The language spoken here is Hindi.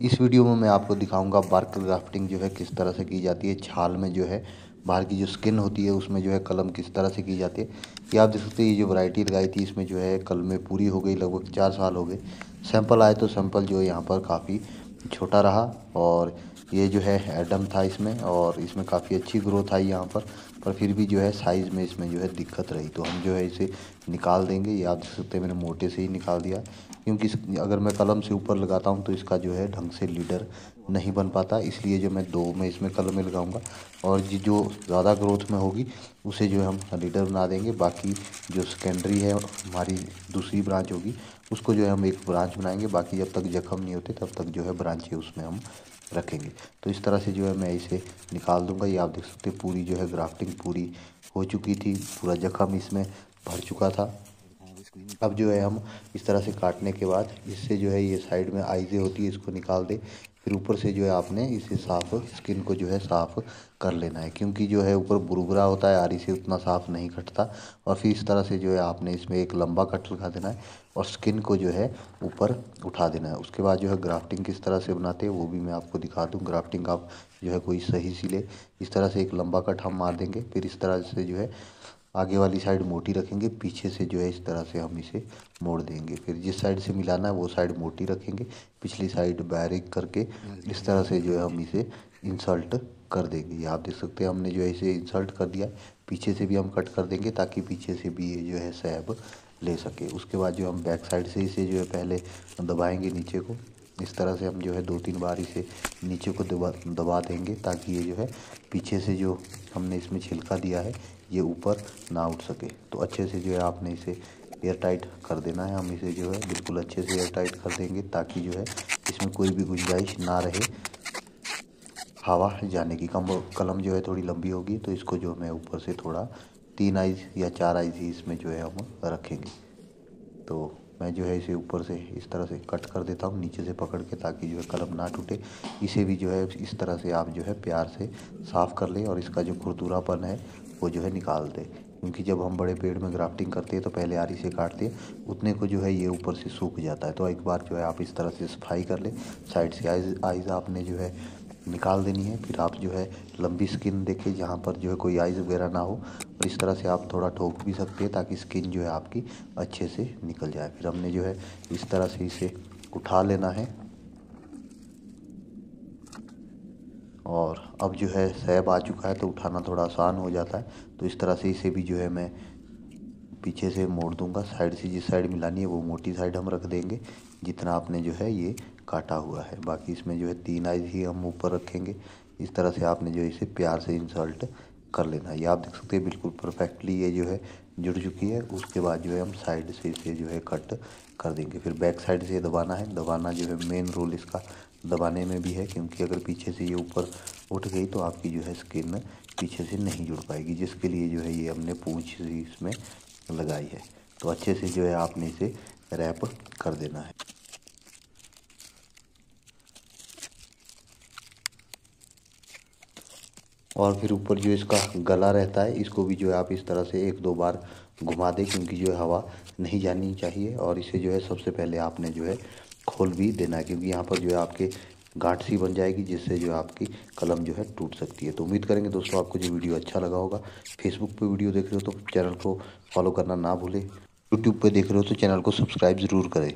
इस वीडियो में मैं आपको दिखाऊँगा बार्क ग्राफ्टिंग जो है किस तरह से की जाती है, छाल में जो है, बाहर की जो स्किन होती है, उसमें जो है कलम किस तरह से की जाती है। ये आप देख सकते हैं, ये जो वैरायटी लगाई थी, इसमें जो है कल में पूरी हो गई, लगभग चार साल हो गए। सैंपल आए तो सैंपल जो है यहाँ पर काफ़ी छोटा रहा और ये जो है एडम था इसमें और इसमें काफ़ी अच्छी ग्रोथ आई यहाँ पर पर फिर भी जो है साइज़ में इसमें जो है दिक्कत रही। तो हम जो है इसे निकाल देंगे। ये आप देख सकते हैं, मैंने मोटे से ही निकाल दिया। क्योंकि अगर मैं कलम से ऊपर लगाता हूँ तो इसका जो है ढंग से लीडर नहीं बन पाता। इसलिए जो मैं दो, में इसमें कलम में लगाऊँगा। और जो ज़्यादा ग्रोथ में होगी, उसे जो है हम लीडर बना देंगे। बाकी जो सेकेंडरी है, हमारी दूसरी ब्रांच होगी, उसको जो है हम एक ब्रांच बनाएँगे। बाकी जब तक जख्म नहीं होते, तब तक जो है ब्रांचें उसमें हम रखेंगे। तो इस तरह से जो है मैं इसे निकाल दूँगा। ये आप देख सकते पूरी जो है ग्राफ्टिंग पूरी हो चुकी थी। पूरा जख्म इसमें भर चुका था। अब जो है हम इस तरह से काटने के बाद इससे जो है ये साइड में आइज़ें होती है इसको निकाल दे फिर ऊपर से जो है आपने इसे साफ़ स्किन को जो है साफ़ कर लेना है क्योंकि जो है ऊपर बुरबुरा होता है आरी से उतना साफ़ नहीं कटता और फिर इस तरह से जो है आपने इसमें एक लंबा कट लगा देना है और स्किन को जो है ऊपर उठा देना है उसके बाद जो है ग्राफ्टिंग किस तरह से बनाते हैं वो भी मैं आपको दिखा दूँ ग्राफ्टिंग आप जो है कोई सही सिले इस तरह से एक लंबा कट हम मार देंगे फिर इस तरह से जो है आगे वाली साइड मोटी रखेंगे, पीछे से जो है इस तरह से हम इसे मोड़ देंगे। फिर जिस साइड से मिलाना है, वो साइड मोटी रखेंगे। पिछली साइड बैरिक करके इस तरह से जो है हम इसे इंसल्ट कर देंगे। आप देख सकते हैं, हमने जो है इसे इंसल्ट कर दिया। पीछे से भी हम कट कर देंगे, ताकि पीछे से भी ये जो है सैब ले सके। उसके बाद जो हम बैक साइड से इसे जो है पहले दबाएँगे नीचे को इस तरह से हम जो है दो तीन बार इसे नीचे को दबा दबा देंगे ताकि ये जो है पीछे से जो हमने इसमें छिलका दिया है, ये ऊपर ना उठ सके। तो अच्छे से जो है आपने इसे एयर टाइट कर देना है। हम इसे जो है बिल्कुल अच्छे से एयर टाइट कर देंगे ताकि जो है इसमें कोई भी गुंजाइश ना रहे। हवा जाने की कम, कलम जो है थोड़ी लंबी होगी तो इसको जो मैं ऊपर से थोड़ा तीन आइज़ या चार आइज़ ही इसमें जो है हम रखेंगे। तो मैं जो है इसे ऊपर से इस तरह से कट कर देता हूँ, नीचे से पकड़ के ताकि जो है कलम ना टूटे। इसे भी जो है इस तरह से आप जो है प्यार से साफ़ कर लें और इसका जो खुरदुरापन है, वो जो है निकाल दें। क्योंकि जब हम बड़े पेड़ में ग्राफ्टिंग करते हैं तो पहले आरी से काटते हैं, उतने को जो है ये ऊपर से सूख जाता है। तो एक बार जो है आप इस तरह से सफ़ाई कर लें। साइड से आइज़ आइज़ आपने जो है निकाल देनी है, फिर आप जो है लंबी स्किन देखें, जहाँ पर जो है कोई आइज़ वगैरह ना हो। और इस तरह से आप थोड़ा ठोक भी सकते हैं, ताकि स्किन जो है आपकी अच्छे से निकल जाए। फिर हमने जो है इस तरह से इसे उठा लेना है। और अब जो है सैब आ चुका है तो उठाना थोड़ा आसान हो जाता है। तो इस तरह से इसे भी जो है मैं पीछे से मोड़ दूँगा। साइड से जिस साइड मिलानी है, वो मोटी साइड हम रख देंगे, जितना आपने जो है ये काटा हुआ है। बाकी इसमें जो है तीन आइज़ ही हम ऊपर रखेंगे। इस तरह से आपने जो इसे प्यार से इंसल्ट कर लेना। है ये आप देख सकते हैं बिल्कुल परफेक्टली ये जो है जुड़ चुकी है। उसके बाद जो है हम साइड से इसे जो है कट कर देंगे। फिर बैक साइड से दबाना है। दबाना जो है मेन रोल इसका दबाने में भी है, क्योंकि अगर पीछे से ये ऊपर उठ गई तो आपकी जो है स्किन पीछे से नहीं जुड़ पाएगी, जिसके लिए जो है ये हमने पूछ इसमें लगाई है। तो अच्छे से जो है आपने इसे रैप कर देना है। और फिर ऊपर जो इसका गला रहता है, इसको भी जो है आप इस तरह से एक दो बार घुमा दें, क्योंकि जो है हवा नहीं जानी चाहिए। और इसे जो है सबसे पहले आपने जो है खोल भी देना है, क्योंकि यहाँ पर जो है आपके गांठ सी बन जाएगी, जिससे जो आपकी कलम जो है टूट सकती है। तो उम्मीद करेंगे दोस्तों आपको जो वीडियो अच्छा लगा होगा। फेसबुक पे वीडियो देख रहे हो तो चैनल को फॉलो करना ना भूलें। यूट्यूब पे देख रहे हो तो चैनल को सब्सक्राइब ज़रूर करें।